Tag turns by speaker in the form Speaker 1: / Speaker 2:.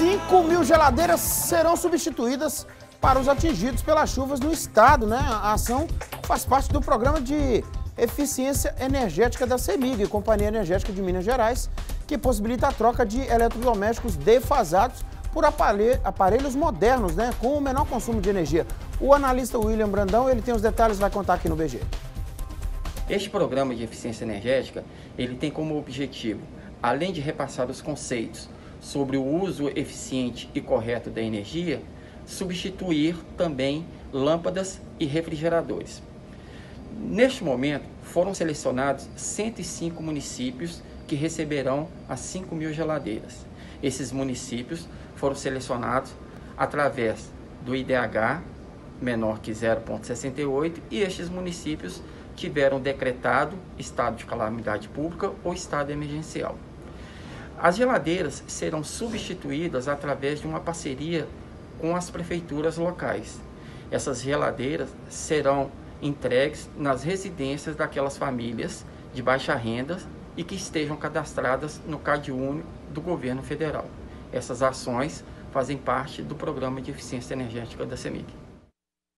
Speaker 1: 5 mil geladeiras serão substituídas para os atingidos pelas chuvas no estado, né? A ação faz parte do programa de eficiência energética da CEMIG, Companhia Energética de Minas Gerais, que possibilita a troca de eletrodomésticos defasados por aparelhos modernos, né, com o menor consumo de energia. O analista William Brandão, ele tem os detalhes, vai contar aqui no BG.
Speaker 2: Este programa de eficiência energética, ele tem como objetivo, além de repassar os conceitos sobre o uso eficiente e correto da energia, substituir também lâmpadas e refrigeradores. Neste momento, foram selecionados 105 municípios que receberão as 5 mil geladeiras. Esses municípios foram selecionados através do IDH menor que 0,68 e estes municípios tiveram decretado estado de calamidade pública ou estado emergencial. As geladeiras serão substituídas através de uma parceria com as prefeituras locais. Essas geladeiras serão entregues nas residências daquelas famílias de baixa renda e que estejam cadastradas no CadÚnico do governo federal. Essas ações fazem parte do programa de eficiência energética da CEMIG.